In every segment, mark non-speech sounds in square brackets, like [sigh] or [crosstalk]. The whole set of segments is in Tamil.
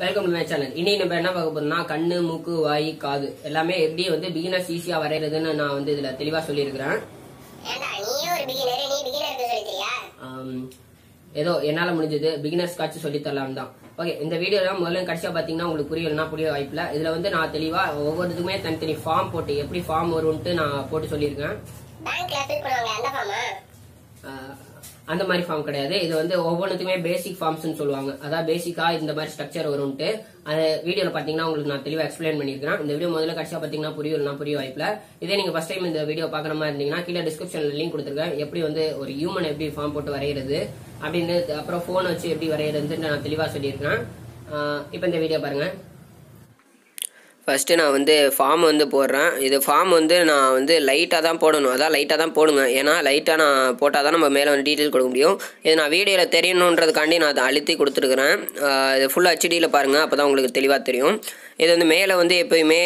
வெல்கம் டு மை சேனல் இனி நம்ம என்ன பார்க்க போறோம்னா கண்ணு மூக்கு வாய் காது எல்லாமே எப்படி வந்து பிகினர்ஸ் ஈஸியா வரைகிறதுன்னு நான் வந்து இதுல தெளிவா சொல்லியிருக்கிறேன். ஏதோ என்னால முடிஞ்சது. பிகினர்ஸ் காட்சி சொல்லி தரலாம் தான். ஓகே இந்த வீடியோல முதல்ல கடைசியா பாத்தீங்கன்னா உங்களுக்கு புரியலன்னா புரிய வாய்ப்பில்ல. இதுல வந்து நான் தெளிவா ஒவ்வொருத்துக்குமே தனித்தனி ஃபார்ம் போட்டு எப்படி ஃபார்ம் வரும்ட்டு நான் போட்டு சொல்லியிருக்கேன். அந்த மாதிரி ஃபார்ம் கிடையாது. இது வந்து ஒவ்வொன்றுத்துக்குமே பேசிக் ஃபார்ம்ஸ்னு சொல்லுவாங்க. அதாவது பேசிக்கா இந்த மாதிரி ஸ்ட்ரக்சர் வரும்ட்டு அந்த வீடியோல பாத்தீங்கன்னா உங்களுக்கு நான் தெளிவா எக்ஸ்பிளைன் பண்ணியிருக்கேன் இந்த வீடியோ முதல்ல கடைசியா பாத்தீங்கன்னா புரியலனா புரிய வாய்ப்பில். இதே நீங்க ஃபர்ஸ்ட் டைம் இந்த வீடியோ பாக்குற மாதிரி இருந்தீங்கன்னா கீழே டிஸ்கிரிப்ஷன்ல லிங்க் கொடுத்துருக்கேன். எப்படி வந்து ஒரு ஹியூமன் எப்படி ஃபார்ம் போட்டு வரைகிறது அப்படின்னு அப்புறம் போன் வச்சு எப்படி வரைகிறதுன்னு நான் தெளிவா சொல்லியிருக்கேன் இப்போ இந்த வீடியோ பாருங்க. ஃபஸ்ட்டு நான் வந்து ஃபார்ம் வந்து போடுறேன். இது ஃபார்ம் வந்து நான் வந்து லைட்டாக தான் போடணும். அதான் லைட்டாக தான் போடுங்க. ஏன்னா லைட்டாக நான் போட்டால் தான் நம்ம மேலே வந்து டீட்டெயில் கொடுக்க முடியும். இது நான் வீடியோவில் தெரியணுன்றதுக்காண்டி நான் அதை அழுத்தி கொடுத்துருக்குறேன். இது ஃபுல் ஹெச்டியில் பாருங்கள் அப்போ தான் உங்களுக்கு தெளிவாக தெரியும். இது வந்து மேலே வந்து எப்பயுமே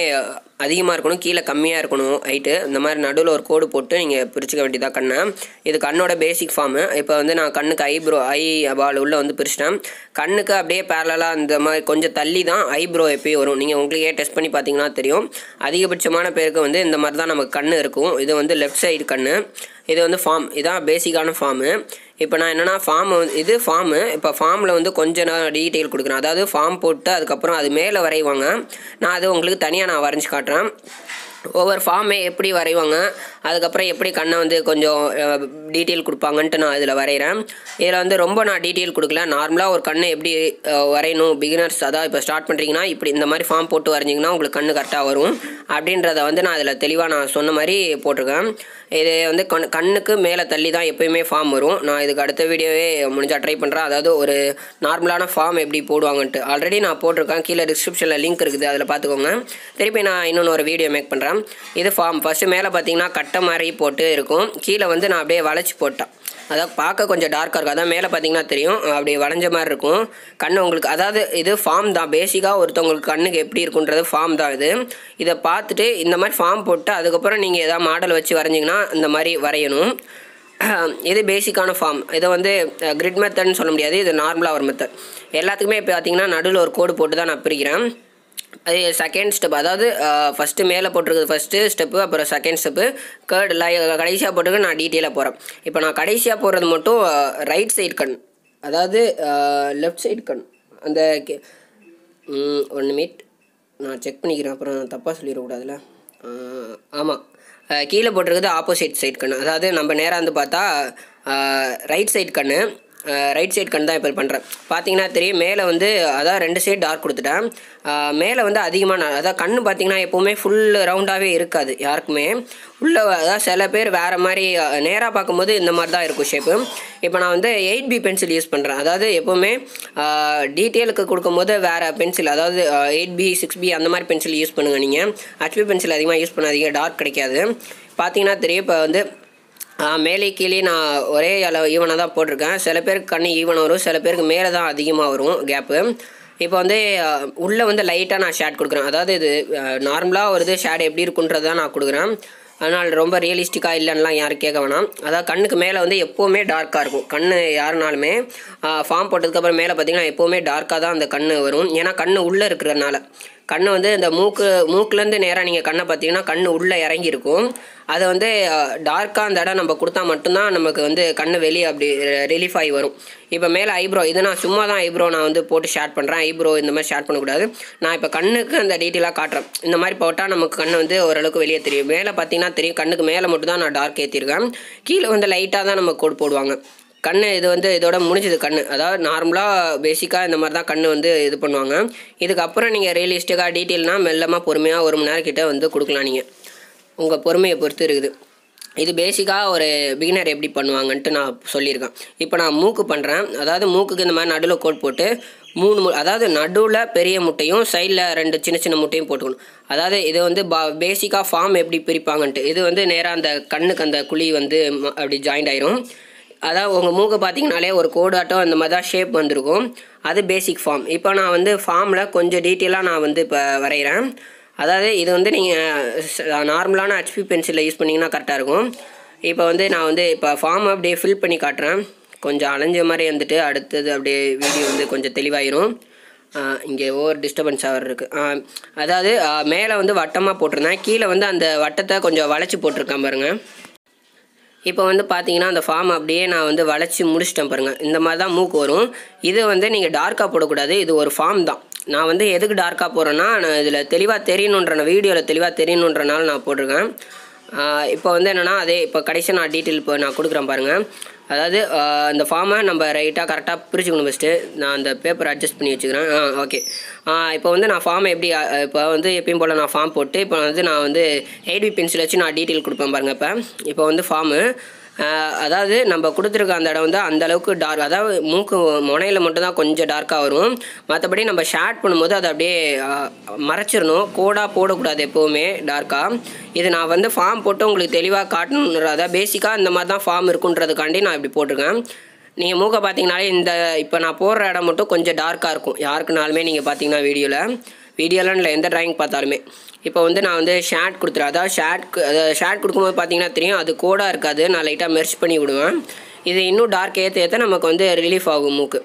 அதிகமாக இருக்கணும் கீழே கம்மியாக இருக்கணும் ஹைட்டு இந்த மாதிரி நடுவில் ஒரு கோடு போட்டு நீங்கள் பிரிச்சுக்க வேண்டியதாக கண்ணை. இது கண்ணோட பேசிக் ஃபார்மு இப்போ வந்து நான் கண்ணுக்கு ஐப்ரோ ஐ பால் உள்ளே வந்து பிரிச்சிட்டேன். கண்ணுக்கு அப்படியே பேரலாக இந்த மாதிரி கொஞ்சம் தள்ளி தான் ஐப்ரோ எப்பயும் வரும். நீங்கள் உங்களுக்கே டெஸ்ட் பண்ணி பார்த்தீங்கன்னா தெரியும். அதிகபட்சமான பேருக்கு வந்து இந்த மாதிரி தான் நமக்கு கண் இருக்கும். இது வந்து லெஃப்ட் சைடு கண் இது வந்து ஃபார்ம் இதான் பேசிக்கான ஃபார்மு இப்போ நான் என்னென்னா ஃபார்ம் இது ஃபார்மு இப்போ ஃபார்மில் வந்து கொஞ்சம் நான் டீட்டெயில் கொடுக்குறேன் அதாவது ஃபார்ம் போட்டு அதுக்கப்புறம் அது மேலே வரைவாங்க. நான் அது உங்களுக்கு தனியாக நான் வரைஞ்சி காட்டுறேன். ஒவ்வொரு ஃபார்மே எப்படி வரைவாங்க? அதுக்கப்புறம் எப்படி கண்ணை வந்து கொஞ்சம் டீட்டெயில் கொடுப்பாங்கன்ட்டு நான் இதில் வரைகிறேன் இதில் வந்து ரொம்ப நான் டீட்டெயில் கொடுக்கல. நார்மலாக ஒரு கண்ணை எப்படி வரையணும்? பிகினர்ஸ் அதான் இப்போ ஸ்டார்ட் பண்ணுறீங்கன்னா இப்படி இந்த மாதிரி ஃபார்ம் போட்டு வரைஞ்சிங்கன்னா உங்களுக்கு கண்ணு கரெக்டாக வரும். அப்படின்றத வந்து நான் இதில் தெளிவாக நான் சொன்ன மாதிரி போட்டிருக்கேன். இது வந்து கண் கண்ணுக்கு மேலே தள்ளி தான் எப்பயுமே ஃபார்ம் வரும். நான் இதுக்கு அடுத்த வீடியோவே முடிஞ்சால் ட்ரை பண்ணுறேன் அதாவது ஒரு நார்மலான ஃபார்ம் எப்படி போடுவாங்கன்ட்டு. ஆல்ரெடி நான் போட்டிருக்கேன். கீழே டிஸ்கிரிப்ஷனில் லிங்க் இருக்குது. அதில் பார்த்துக்கோங்க. திருப்பி நான் இன்னொன்று ஒரு வீடியோ மேக் பண்ணுறேன் இது ஃபார்ம் ஃபஸ்ட்டு மேலே பார்த்தீங்கன்னா கட்டை மாதிரி போட்டு இருக்கும். கீழே வந்து நான் அப்படியே வளைச்சி போட்டேன். அதாவது பார்க்க கொஞ்சம் டார்க்காக இருக்கும். அதான் மேலே பார்த்தீங்கன்னா தெரியும். அப்படி வளைஞ்ச மாதிரி இருக்கும். கண் உங்களுக்கு அதாவது இது ஃபார்ம் தான். பேசிக்காக ஒருத்தவங்களுக்கு கண்ணுக்கு எப்படி இருக்குன்றது ஃபார்ம் தான் இது. இதை பார்த்துட்டு இந்த மாதிரி ஃபார்ம் போட்டு அதுக்கப்புறம் நீங்கள் எதாவது மாடல் வச்சு வரைஞ்சிங்கன்னா இந்த மாதிரி வரையணும். [clears throat] இது பேசிக்கான ஃபார்ம் இதை வந்து கிரிட் மெத்தட்னு சொல்ல முடியாது. இது நார்மலாக ஒரு மெத்தட் எல்லாத்துக்குமே இப்போ பார்த்தீங்கன்னா நடுவில் ஒரு கோடு போட்டு தான் நான் பிரிக்கிறேன். அது செகண்ட் ஸ்டெப் அதாவது ஃபஸ்ட்டு மேலே போட்டிருக்குது ஃபஸ்ட்டு ஸ்டெப்பு அப்புறம் செகண்ட் ஸ்டெப்பு கேர்டு லை கடைசியாக போட்டிருக்கு நான் டீட்டெயிலாக போகிறேன் இப்போ நான் கடைசியாக போடுறது மட்டும் ரைட் சைடு கண். அதாவது லெஃப்ட் சைடு கண். அந்த ஒன் மினிட் நான் செக் பண்ணிக்கிறேன். அப்புறம் தப்பாக சொல்லிடக்கூடாதுல்ல? ஆமாம் கீழே போட்டிருக்குது ஆப்போசிட் சைடு கண். அதாவது நம்ம நேராக வந்து பார்த்தா ரைட் சைடு கண் ரைட் சைட் கண் தான் இப்போ பண்ணுறேன் பார்த்தீங்கன்னா தெரியும் மேலே வந்து அதான் ரெண்டு சைடு டார்க் கொடுத்துட்டேன். மேலே வந்து அதிகமாக நான் அதான் கண் பார்த்தீங்கன்னா எப்போவுமே ஃபுல் ரவுண்டாகவே இருக்காது யாருக்குமே. உள்ளே அதாவது சில பேர் வேறு மாதிரி நேராக பார்க்கும்போது இந்த மாதிரி தான் இருக்கும் ஷேப்பு இப்போ நான் வந்து எயிட் பி பென்சில் யூஸ் பண்ணுறேன் அதாவது எப்போவுமே டீட்டெயிலுக்கு கொடுக்கும்போது வேறு பென்சில் அதாவது எயிட் பி சிக்ஸ் பி அந்த மாதிரி பென்சில் யூஸ் பண்ணுங்கள் நீங்கள் ஹச்பி பென்சில் அதிகமாக யூஸ் பண்ணாதீங்க டார்க் கிடைக்காது. பார்த்தீங்கன்னா தெரியும் இப்போ வந்து மேலே கீழே நான் ஒரே அளவு ஈவனாக தான் போட்டிருக்கேன். சில பேருக்கு கண்ணு ஈவன் வரும் சில பேருக்கு மேலே தான் அதிகமாக வரும் கேப்பு இப்போ வந்து உள்ளே வந்து லைட்டாக நான் ஷேட் கொடுக்குறேன். அதாவது இது நார்மலாக வருது ஷேட் எப்படி இருக்குன்றது தான் நான் கொடுக்குறேன். அதனால் ரொம்ப ரியலிஸ்டிக்காக இல்லைன்னா யாரும் கேட்க வேணாம். அதாவது கண்ணுக்கு மேலே வந்து எப்போவுமே டார்க்காக இருக்கும். கண் யாருனாலுமே ஃபார்ம் போட்டதுக்கப்புறம் மேலே பார்த்திங்கன்னா எப்போவுமே டார்க்காக தான் அந்த கண் வரும். ஏன்னா கண் உள்ளே இருக்கிறதுனால. கண்ணை வந்து இந்த மூக்கு மூக்குலேருந்து நேராக நீங்கள் கண்ணை பார்த்தீங்கன்னா கண் உள்ளே இறங்கியிருக்கும். அதை வந்து டார்க்காக அந்த இடம் நம்ம கொடுத்தா மட்டும்தான் நமக்கு வந்து கண் வெளியே அப்படி ரிலீஃப் ஆகி வரும். இப்போ மேலே ஐப்ரோ இது நான் சும்மா தான் ஐப்ரோ நான் வந்து போட்டு ஷேர் பண்ணுறேன் ஐப்ரோ இந்த மாதிரி ஷேர் பண்ணக்கூடாது. நான் இப்போ கண்ணுக்கு அந்த டீட்டெயிலாக காட்டுறேன். இந்த மாதிரி போட்டால் நமக்கு கண் வந்து ஓரளவுக்கு வெளியே தெரியும். மேலே பார்த்தீங்கன்னா தெரியும். கண்ணுக்கு மேலே மட்டும் தான் நான் டார்க் ஏற்றிருக்கேன் கீழே வந்து லைட்டாக தான் நம்ம கோட் போடுவாங்க. கண் இது வந்து இதோட முடிஞ்சது கண் அதாவது நார்மலாக பேசிக்காக இந்த மாதிரி தான் கண் வந்து இது பண்ணுவாங்க. இதுக்கப்புறம் நீங்கள் ரியலிஸ்டிக்காக டீட்டெயில்னால் மெல்லமாக பொறுமையாக ஒரு மணி நேரம் கிட்டே வந்து கொடுக்கலாம் நீங்கள் உங்கள் பொறுமையை பொறுத்து இருக்குது. இது பேசிக்காக ஒரு பிகினர் எப்படி பண்ணுவாங்கன்ட்டு நான் சொல்லியிருக்கேன். இப்போ நான் மூக்கு பண்ணுறேன் அதாவது மூக்குக்கு இந்த மாதிரி நடுவில் கோட் போட்டு மூணு மு அதாவது நடுவில் பெரிய முட்டையும் சைடில் ரெண்டு சின்ன சின்ன முட்டையும் போட்டுக்கணும். அதாவது இது வந்து பா பேசிக்காக ஃபார்ம் எப்படி பிரிப்பாங்கன்ட்டு. இது வந்து நேராக அந்த கண்ணுக்கு அந்த குழி வந்து ம- அப்படி ஜாயிண்ட் ஆயிரும். அதாவது உங்கள் மூக்கை பார்த்தீங்கனாலே ஒரு கோடாட்டம் அந்த மாதிரி தான் ஷேப் வந்திருக்கும். அது பேசிக் ஃபார்ம் இப்போ நான் வந்து ஃபார்மில் கொஞ்சம் டீட்டெயிலாக நான் வந்து இப்போ வரைகிறேன் அதாவது இது வந்து நீங்கள் நார்மலான ஹெச்பி பென்சிலில் யூஸ் பண்ணிங்கன்னா கரெக்டாக இருக்கும். இப்போ வந்து நான் வந்து இப்போ ஃபார்ம் அப்படியே ஃபில் பண்ணி காட்டுறேன். கொஞ்சம் அலைஞ்ச மாதிரி வந்துட்டு அடுத்தது அப்படியே வீடியோ வந்து கொஞ்சம் தெளிவாயிரும். இங்கே ஓவர் டிஸ்டர்பன்ஸ் ஆகிற இருக்குது அதாவது மேலே வந்து வட்டமாக போட்டிருந்தேன். கீழே வந்து அந்த வட்டத்தை கொஞ்சம் வளைச்சி போட்டிருக்கேன் பாருங்கள் இப்போ வந்து பார்த்தீங்கன்னா அந்த ஃபார்ம் அப்படியே நான் வந்து வளைச்சி முடிச்சிட்டேன் பாருங்கள் இந்த மாதிரி தான் மூக்கு வரும். இது வந்து நீங்கள் டார்க்காக போடக்கூடாது. இது ஒரு ஃபார்ம் தான். நான் வந்து எதுக்கு டார்க்காக போடுறேன்னா நான் இதில் தெளிவாக தெரியணுன்ற நான் வீடியோவில் தெளிவாக தெரியணுன்றனால நான் போட்டிருக்கேன். இப்போ வந்து என்னென்னா அதே இப்போ கடைசியாக நான் டீட்டெயில் இப்போ நான் கொடுக்குறேன் பாருங்கள் அதாவது அந்த ஃபார்மை நம்ம ரைட்டாக கரெக்டாக பிரிச்சுக்கணும் ஃபஸ்ட்டு நான் அந்த பேப்பர் அட்ஜஸ்ட் பண்ணி வச்சுக்கிறேன். ஆ ஓகே இப்போ வந்து நான் ஃபார்மை எப்படி இப்போ வந்து எப்பயும் போல் நான் ஃபார்ம் போட்டு இப்போ வந்து நான் வந்து எயிட் பி பென்சில் வச்சு நான் டீட்டெயில் கொடுப்பேன் பாருங்கள் இப்போ. இப்போ வந்து ஃபார்மு அதாவது நம்ம கொடுத்துருக்க அந்த இடம் வந்து அந்த அளவுக்கு டார்க் அதாவது மூக்கு முனையில் மட்டும்தான் கொஞ்சம் டார்க்காக வரும். மற்றபடி நம்ம ஷேட் பண்ணும்போது அதை அப்படியே மறைச்சிடணும். கோடாக போடக்கூடாது எப்போவுமே டார்க்காக இது நான் வந்து ஃபார்ம் போட்டு உங்களுக்கு தெளிவாக காட்டணுன்ற அதாவது பேசிக்காக இந்த மாதிரி தான் ஃபார்ம் இருக்குன்றதுக்காண்டி நான் இப்படி போட்டிருக்கேன். நீங்கள் மூக்கை பார்த்தீங்கனாலே இந்த இப்போ நான் போடுற இடம் மட்டும் கொஞ்சம் டார்க்காக இருக்கும். யாருக்குனாலுமே நீங்கள் பார்த்தீங்கன்னா வீடியோவில் வீடியோலாம் இல்லை எந்த டிராயிங் பார்த்தாலுமே. இப்போ வந்து நான் வந்து ஷேட் கொடுத்துருவேன் அதாவது ஷேட் அதாவது ஷேட் கொடுக்கும்போது பார்த்தீங்கன்னா தெரியும். அது கோடாக இருக்காது. நான் லைட்டாக மெர்ச் பண்ணி விடுவேன். இது இன்னும் டார்க் ஏற்ற ஏற்ற நமக்கு வந்து ரிலீஃப் ஆகும் மூக்கு.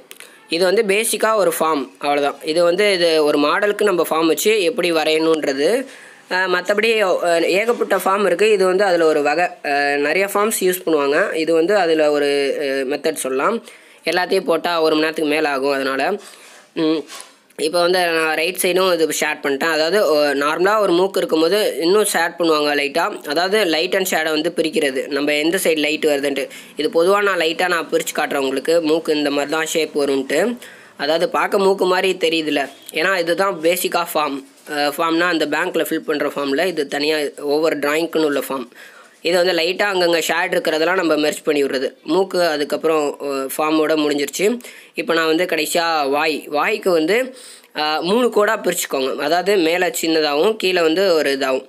இது வந்து பேசிக்காக ஒரு ஃபார்ம் அவ்வளோதான் இது வந்து இது ஒரு மாடலுக்கு நம்ம ஃபார்ம் வச்சு எப்படி வரையணுன்றது மற்றபடி ஏகப்பட்ட ஃபார்ம் இருக்குது இது வந்து அதில் ஒரு வகை. நிறைய ஃபார்ம்ஸ் யூஸ் பண்ணுவாங்க. இது வந்து அதில் ஒரு மெத்தட் சொல்லலாம். எல்லாத்தையும் போட்டால் ஒரு மணி நேரத்துக்கு மேலே ஆகும். அதனால் இப்போ வந்து நான் ரைட் சைடும் இது ஷேட் பண்ணிட்டேன். அதாவது நார்மலாக ஒரு மூக்கு இருக்கும்போது இன்னும் ஷேட் பண்ணுவாங்க லைட்டாக அதாவது லைட் அண்ட் ஷேடை வந்து பிரிக்கிறது. நம்ம எந்த சைடு லைட் வருதுன்ட்டு. இது பொதுவாக நான் லைட்டாக நான் பிரித்து காட்டுறேன் உங்களுக்கு. மூக்கு இந்த மாதிரி தான் ஷேப் வரும்ன்ட்டு. அதாவது பார்க்க மூக்கு மாதிரி தெரியுதுல்ல. ஏன்னா இதுதான் பேசிக்காக ஃபார்ம் ஃபார்ம்னால் அந்த பேங்க்கில் ஃபில் பண்ணுற ஃபார்மில் இது தனியாக ஒவ்வொரு டிராயிங்க்குன்னு உள்ள ஃபார்ம் இதை வந்து லைட்டாக அங்கங்கே ஷேட் இருக்கிறதெல்லாம் நம்ம மெர்ச் பண்ணி விடுறது. மூக்கு அதுக்கப்புறம் ஃபார்மோட முடிஞ்சிருச்சு. இப்போ நான் வந்து கடைசியாக வாய் வாய்க்கு வந்து மூணு கோடாக பிரிச்சுக்கோங்க. அதாவது மேலே சின்னதாகவும் கீழே வந்து ஒரு இதாகும்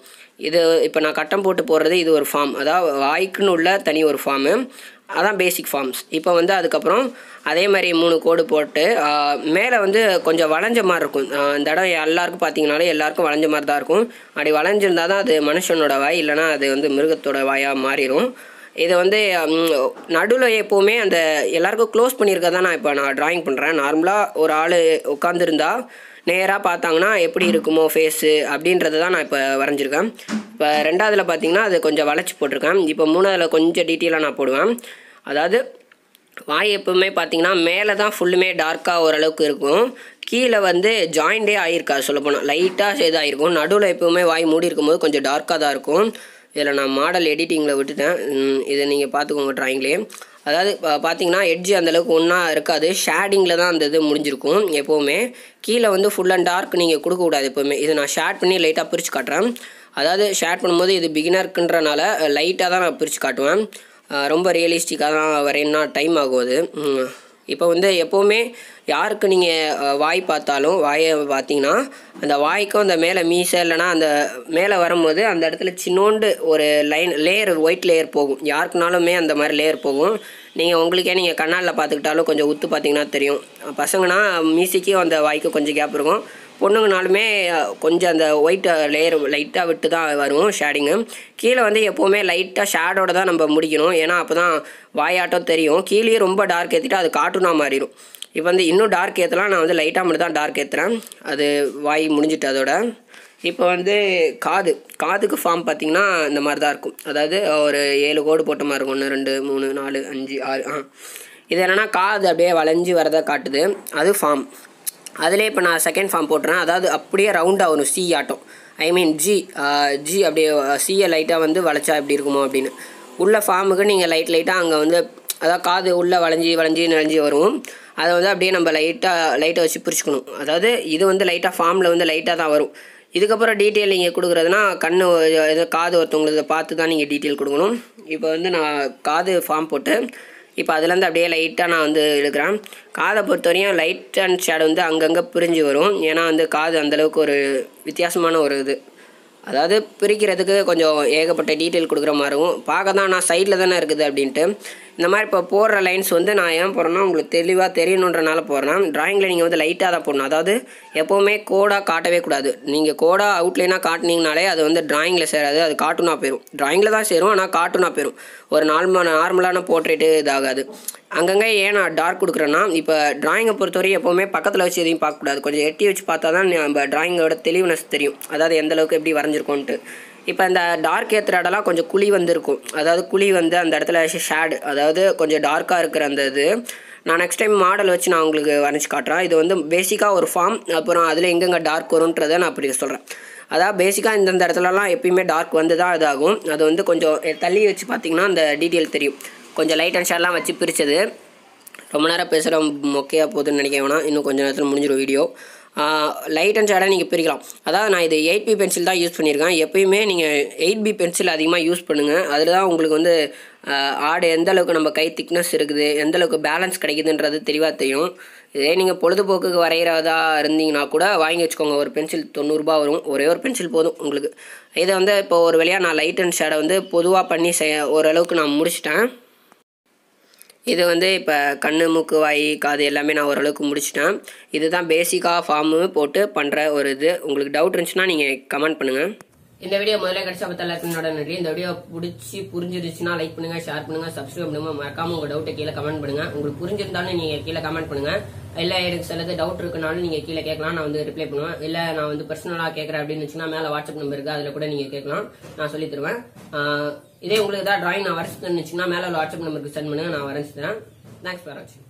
இது இப்போ நான் கட்டம் போட்டு போடுறது இது ஒரு ஃபார்ம் அதாவது வாய்க்குன்னு உள்ள தனி ஒரு ஃபார்மு அதான் பேசிக் ஃபார்ம்ஸ் இப்போ வந்து அதுக்கப்புறம் அதே மாதிரி மூணு கோடு போட்டு மேலே வந்து கொஞ்சம் வளைஞ்ச மாதிரி இருக்கும். இந்த இடம் எல்லாருக்கும் பார்த்தீங்கனாலே எல்லாருக்கும் வளைஞ்ச மாதிரி தான் இருக்கும். அப்படி வளைஞ்சிருந்தா தான் அது மனுஷனோட வாய் இல்லைன்னா அது வந்து மிருகத்தோட வாயாக மாறிடும் இதை வந்து நடுவில் எப்போவுமே அந்த எல்லாருக்கும் க்ளோஸ் பண்ணியிருக்க தான் நான் இப்போ நான் ட்ராயிங் பண்ணுறேன் நார்மலாக ஒரு ஆள் உட்காந்துருந்தா நேராக பார்த்தாங்கன்னா எப்படி இருக்குமோ ஃபேஸு அப்படின்றத தான் நான் இப்போ வரைஞ்சிருக்கேன். இப்போ ரெண்டாவதில் பார்த்தீங்கன்னா அது கொஞ்சம் வளைச்சி போட்டிருக்கேன். இப்போ மூணாவதில் கொஞ்சம் டீட்டெயிலாக நான் போடுவேன். அதாவது வாய் எப்பவுமே பார்த்தீங்கன்னா மேலே தான் ஃபுல்லுமே டார்க்காக ஓரளவுக்கு இருக்கும். கீழே வந்து ஜாயிண்டே ஆகிருக்காது சொல்லப்போனால் லைட்டாக இதாகிருக்கும் நடுவில் எப்பவுமே வாய் மூடி இருக்கும்போது கொஞ்சம் டார்க்காக தான் இருக்கும். இதில் நான் மாடல் எடிட்டிங்கில் விட்டுட்டேன். இதை நீங்கள் பார்த்துக்கோங்க ட்ராயிங்லேயே அதாவது பார்த்தீங்கன்னா எட்ஜ் அந்தளவுக்கு ஒன்றா இருக்காது. ஷேடிங்கில் தான் அந்த இது முடிஞ்சிருக்கும் எப்போவுமே. கீழே வந்து ஃபுல் அண்ட் டார்க் நீங்கள் கொடுக்கக்கூடாது எப்போவுமே. இதை நான் ஷேட் பண்ணி லைட்டாக பிரித்து காட்டுறேன். அதாவது ஷேட் பண்ணும்போது இது பிகினருக்குன்றனால லைட்டாக தான் நான் பிரித்து காட்டுவேன். ரொம்ப ரியலிஸ்டிக்காக தான் வரையினா டைம் ஆகும் அது. இப்போ வந்து எப்போவுமே யாருக்கு நீங்கள் வாய் பார்த்தாலும் வாயை பார்த்தீங்கன்னா அந்த வாய்க்கும் அந்த மேலே மீசை இல்லைன்னா அந்த மேலே வரும்போது அந்த இடத்துல சின்னோண்டு ஒரு லைன் லேயர் ஒயிட் லேயர் போகும். யாருக்குனாலுமே அந்த மாதிரி லேயர் போகும். நீங்கள் உங்களுக்கே நீங்கள் கண்ணாலில் பார்த்துக்கிட்டாலும் கொஞ்சம் உத்து பார்த்தீங்கன்னா தெரியும். பசங்கன்னா மீசைக்கும் அந்த வாய்க்கும் கொஞ்சம் கேப் இருக்கும். பொண்ணுங்கனாலுமே கொஞ்சம் அந்த ஒயிட் லேயர் லைட்டாக விட்டு தான் வரும் ஷேடிங்கு கீழே வந்து எப்போவுமே லைட்டாக ஷேடோட தான் நம்ம முடிக்கணும். ஏன்னா அப்போ தான் வாயாட்டம் தெரியும். கீழேயே ரொம்ப டார்க் ஏற்றிட்டு அது கார்ட்டூனாக மாறிடும் இப்போ வந்து இன்னும் டார்க் ஏற்றலாம் நான் வந்து லைட்டாக மட்டும் தான் டார்க் ஏற்றுறேன் அது வாய் முடிஞ்சிட்டு அதோட. இப்போ வந்து காது. காதுக்கு ஃபார்ம் பார்த்தீங்கன்னா இந்த மாதிரி தான் இருக்கும். அதாவது ஒரு ஏழு கோடு போட்ட மாதிரி இருக்கும். ஒன்று ரெண்டு மூணு நாலு அஞ்சு ஆறு ஆ. இது என்னென்னா காது அப்படியே வளைஞ்சி வரதை காட்டுது. அது ஃபார்ம் அதிலே இப்போ நான் செகண்ட் ஃபார்ம் போட்டுறேன். அதாவது அப்படியே ரவுண்டாக வரும். சி ஆட்டம். ஐ மீன் ஜி ஜி அப்படியே சியை லைட்டாக வந்து வளைச்சா எப்படி இருக்குமோ அப்படின்னு. உள்ள ஃபார்முக்கு நீங்கள் லைட் லைட்டாக அங்கே வந்து அதாவது காது உள்ளே வளைஞ்சி வளைஞ்சி நெளிஞ்சி வரும். அதை வந்து அப்படியே நம்ம லைட்டாக லைட்டை வச்சு பிரிச்சுக்கணும். அதாவது இது வந்து லைட்டாக ஃபார்மில் வந்து லைட்டாக தான் வரும். இதுக்கப்புறம் டீட்டெயில் நீங்கள் கொடுக்குறதுனா கண் எதோ காது ஒருத்தவங்களை பார்த்து தான் நீங்கள் டீட்டெயில் கொடுக்கணும். இப்போ வந்து நான் காது ஃபார்ம் போட்டு இப்போ அதுலேருந்து அப்படியே லைட்டாக நான் வந்து எடுக்கிறேன் காதை பொறுத்தவரையும் லைட் அண்ட் ஷேடோ வந்து அங்கங்கே பிரிஞ்சு வரும். ஏன்னா வந்து காது அந்தளவுக்கு ஒரு வித்தியாசமான ஒரு இது. அதாவது பிரிக்கிறதுக்கு கொஞ்சம் ஏகப்பட்ட டீட்டெயில் கொடுக்குற மாதிரி இருக்கும் பார்க்க தான் நான் சைடில் தானே இருக்குது அப்படின்ட்டு. இந்த மாதிரி இப்போ போடுற லைன்ஸ் வந்து நான் ஏன் போகிறேன்னா உங்களுக்கு தெளிவாக தெரியணுன்றனால போகிறேன்னா ட்ராயிங்கில் நீங்கள் வந்து லைட்டாக தான் போடணும். அதாவது எப்போவுமே கோடாக காட்டவே கூடாது. நீங்கள் கோடாக அவுட்லைனாக காட்டினீங்கனாலே அது வந்து ட்ராயிங்கில் சேராது. அது கார்ட்டூனாக போயிடும் ட்ராயிங்கில் தான் சேரும் ஆனால் கார்ட்டூனாக போயிடும் ஒரு நார்மல் நார்மலான போர்ட்ரேட்டு இதாகாது. அங்கங்கே ஏன் நான் டார்க் கொடுக்குறேன்னா இப்போ ட்ராயிங்கை பொறுத்தவரை எப்போவுமே பக்கத்தில் வச்சு எதையும் பார்க்கக்கூடாது. கொஞ்சம் எட்டி வச்சு பார்த்தா தான் நம்ம ட்ராயிங்கோட தெளிவுனஸ் தெரியும். அதாவது எந்தளவுக்கு எப்படி வரைஞ்சிருக்கோன்ட்டு. இப்போ இந்த டார்க் ஏற்றுற இடம்லாம் கொஞ்சம் குழி வந்திருக்கும். அதாவது குழி வந்து அந்த இடத்துல ஷேடு அதாவது கொஞ்சம் டார்க்காக இருக்கிற அந்த இது. நான் நெக்ஸ்ட் டைம் மாடல் வச்சு நான் உங்களுக்கு வரைஞ்சி காட்டுறேன். இது வந்து பேசிக்காக ஒரு ஃபார்ம் அப்புறம் அதில் எங்கெங்கே டார்க் வரும்ன்றதை நான் அப்படி சொல்கிறேன் அதாவது பேசிக்காக இந்தந்த இடத்துலலாம் எப்பயுமே டார்க் வந்து தான் இதாகும். அது வந்து கொஞ்சம் தள்ளி வச்சு பார்த்தீங்கன்னா அந்த டீட்டெயில் தெரியும். கொஞ்சம் லைட் அண்ட் ஷேர்லாம் வச்சு பிரித்தது ரொம்ப நேரம் பேசுகிற மொக்கையாக போகுதுன்னு நினைக்க வேணாம். இன்னும் கொஞ்சம் நேரத்தில் முடிஞ்சிடும் வீடியோ லைட் அண்ட் ஷேடாக நீங்கள் பிரிக்கலாம். அதாவது நான் இது எயிட் பி பென்சில் தான் யூஸ் பண்ணியிருக்கேன். எப்பயுமே நீங்கள் எயிட் பி பென்சில் அதிகமாக யூஸ் பண்ணுங்கள் அதில் தான் உங்களுக்கு வந்து ஆடு எந்த அளவுக்கு நம்ம கை திக்னஸ் இருக்குது எந்த அளவுக்கு பேலன்ஸ் கிடைக்குதுன்றது தெளிவாக தெரியும். இதே நீங்கள் பொழுதுபோக்குக்கு வரைகிறதா இருந்தீங்கன்னா கூட வாங்கி வச்சுக்கோங்க. ஒரு பென்சில் தொண்ணூறுரூபா வரும். ஒரே ஒரு பென்சில் போதும் உங்களுக்கு. இதை வந்து இப்போ ஒரு வழியாக நான் லைட் அண்ட் ஷேடை வந்து பொதுவாக பண்ணி செய்ய ஓரளவுக்கு நான் முடிச்சிட்டேன். இது வந்து இப்போ கண் மூக்கு வாய் காது எல்லாமே நான் ஓரளவுக்கு முடிச்சிட்டேன். இதுதான் பேசிக்காக ஃபார்மு போட்டு பண்ணுற ஒரு இது. உங்களுக்கு டவுட் இருந்துச்சுன்னா நீங்கள் கமெண்ட் பண்ணுங்கள் இந்த வீடியோ முதல்ல கிடைச்சா பத்தா எல்லாருக்கும் நன்றி இந்த வீடியோ பிடிச்சி புரிஞ்சிருச்சுன்னா லைக் பண்ணுங்க ஷேர் பண்ணுங்க சப்ஸ்கிரைப் பண்ணுங்க. மறக்காம உங்க டவுட்டை கீழே கமெண்ட் பண்ணுங்க. உங்களுக்கு புரிஞ்சிருந்தாலும் நீங்க கீழே கமெண்ட் பண்ணுங்க. இல்ல எனக்கு சிலது டவுட் இருக்குனாலும் நீங்க கீழே கேட்கலாம். நான் வந்து ரிப்ளை பண்ணுவேன். இல்ல நான் வந்து பர்சனலா கேட்கறேன் அப்படின்னு இருந்துச்சுன்னா மேல வாட்ஸ்அப் நம்பர் இருக்கு. அதுல கூட நீங்க கேட்கலாம். நான் சொல்லி தருவேன். இதே உங்களுக்கு ஏதாவது டிராயிங் நான் வரைச்சு இருந்துச்சுன்னா மேல வாட்ஸ்அப் நம்பருக்கு சென்ட் பண்ணுங்க. நான் வரைஞ்சு தரேன் தேங்க்ஸ் ஃபார் வாட்சிங்